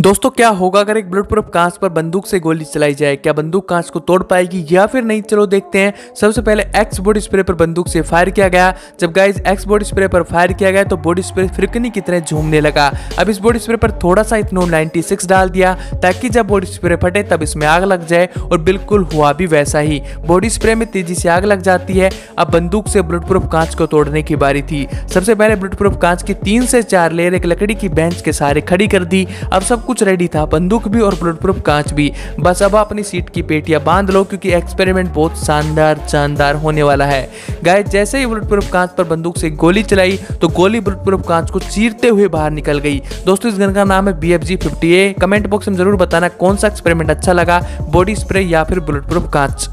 दोस्तों, क्या होगा अगर एक बुलेट प्रूफ कांच पर बंदूक से गोली चलाई जाए? क्या बंदूक कांच को तोड़ पाएगी या फिर नहीं? चलो देखते हैं। सबसे पहले एक्स बॉडी स्प्रे पर बंदूक से फायर किया गया। जब गाइज़ एक्स बॉडी स्प्रे पर फायर किया गया तो बॉडी स्प्रे फ्रिकनी की तरह झूमने लगा। अब इस बॉडी स्प्रे पर थोड़ा सा इथनोल 96 डाल दिया, ताकि जब बॉडी स्प्रे फटे, तब इसमें आग लग जाए, और बिल्कुल हुआ भी वैसा ही। बॉडी स्प्रे में तेज़ी से आग लग जाती है। अब बंदूक से बुलेट प्रूफ कांच को तोड़ने की बारी थी। सबसे पहले बुलेट प्रूफ कांच की तीन से चार लेयर एक लकड़ी की बेंच के सहारे खड़ी कर दी। अब सब कुछ रेडी था, बंदूक भी और बुलेट प्रूफ कांच भी। बस अब अपनी सीट की पेटियाँ बाँध लो, क्योंकि एक्सपेरिमेंट बहुत शानदार शानदार होने वाला है। गाय जैसे ही बुलेट प्रूफ कांच पर बंदूक से गोली चलाई तो गोली बुलेट प्रूफ कांच को चीरते हुए बाहर निकल गई। दोस्तों, इस गन का नाम है B F G fifty A comment box में ज़रूर बताना कौन सा एक्सपेरिमेंट अच्छा लगा बॉडी स्प्रे या फिर बुलेट प्रूफ कांच।